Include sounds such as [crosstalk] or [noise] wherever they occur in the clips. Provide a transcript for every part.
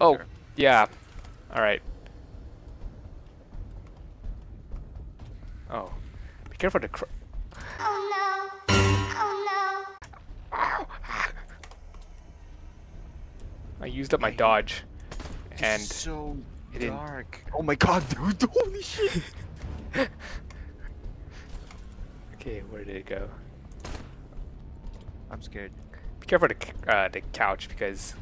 Oh, Sure. yeah. Alright. Oh. Be careful to cr- Oh no. Oh I used up my dodge. And It's so it didn't- dark. Oh my god, [laughs] dude! Holy shit! [laughs] okay, where did it go? I'm scared. Be careful to uh, the couch because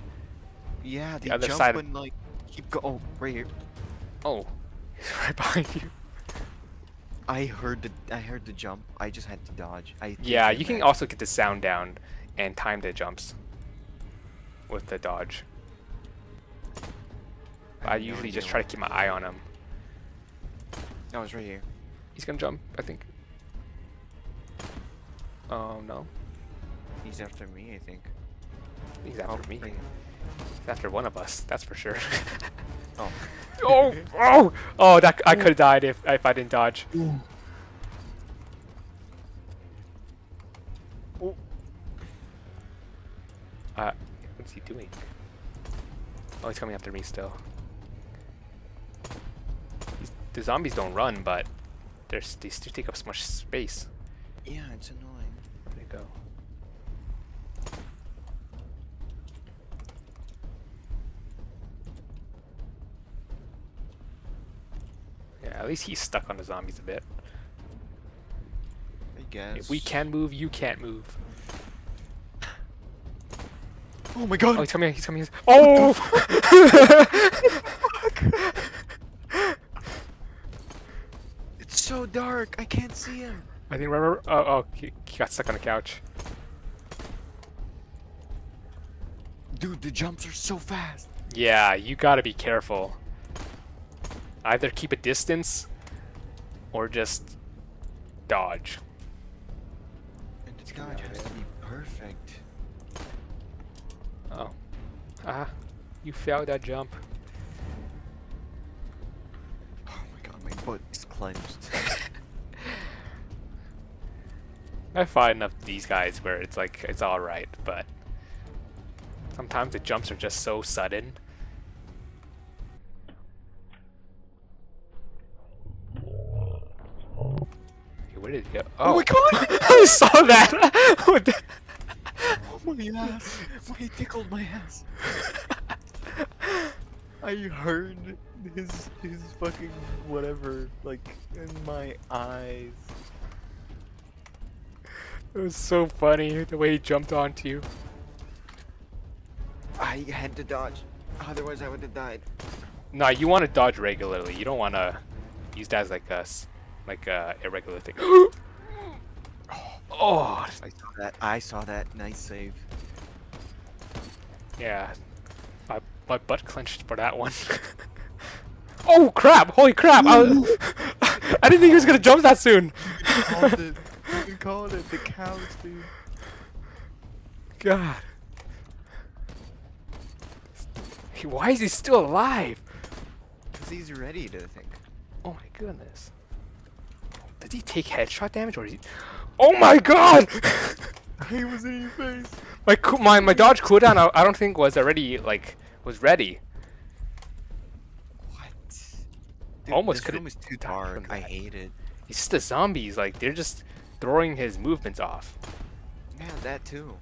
Yeah, they other jump side- and like keep go. Oh, right here. oh, [laughs] he's right behind you. I heard the I heard the jump. I just had to dodge. I Yeah, you can also get the sound down and time the jumps with the dodge. I no usually just try to keep my eye on him. Oh, it's right here. He's gonna jump, I think. Oh no, He's after me, I think. he's after oh, me. right here. After one of us, that's for sure. [laughs] Oh. [laughs] oh, oh, oh! That I could have died if if I didn't dodge. Uh, what's he doing? Oh, he's coming after me still. He's, the zombies don't run, but they're, they still take up so much space. Yeah, it's annoying. Where'd they go? At least he's stuck on the zombies a bit. I guess. If we can move, you can't move. Oh my god! Oh, he's coming! He's coming! Oh! [laughs] It's so dark. I can't see him. I think remember. Oh, oh, he, he got stuck on the couch. Dude, the jumps are so fast. Yeah, you gotta be careful. Either keep a distance, or just dodge. And It's dodge has to be perfect. Oh. Ah, you failed that jump. Oh my god, my butt is clenched. [laughs] I find enough of these guys where it's like it's all right, but sometimes the jumps are just so sudden. Where did it go? Oh my oh. god! [laughs] I saw that. [laughs] What the- Oh my ass! Why tickled my ass? I heard his his fucking whatever like in my eyes. it was so funny the way he jumped onto you. I had to dodge, otherwise I would have died. No, you want to dodge regularly. You don't want to use that as like a s- like a irregular thing. [gasps] oh, I saw that. I saw that. Nice save. yeah. My my butt clenched for that one. [laughs] oh crap! Holy crap! I, was, [laughs] I didn't think he was gonna jump that soon. called it. [laughs] You called it the cows, dude. God. Why is he still alive? Cause he's ready to think. Oh my goodness. Did he take headshot damage or is he? Oh my god! [laughs] He was in your face. my my my dodge cooldown I, I don't think was already like was ready. What? Almost this could've room is too [laughs] dark. I hate it. It's just the zombies like they're just throwing his movements off. Yeah, that too.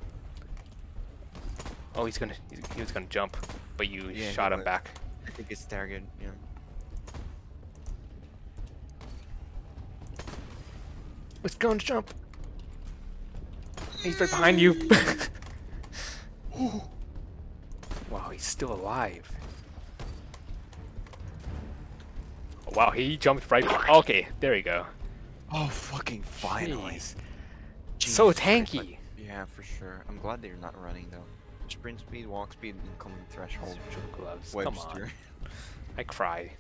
Oh, he's gonna he's, he was gonna jump, but you Yeah, shot him was. back. I think it's staggered. Yeah. Let's go and jump. He's right behind you. [laughs] wow, he's still alive. Oh, wow, he jumped right. Okay, there you go. Oh, fucking finally. Jeez. So tanky. yeah, for sure. I'm glad they're not running though. Sprint speed, walk speed, incoming threshold. Surgical gloves. Come on. I cry.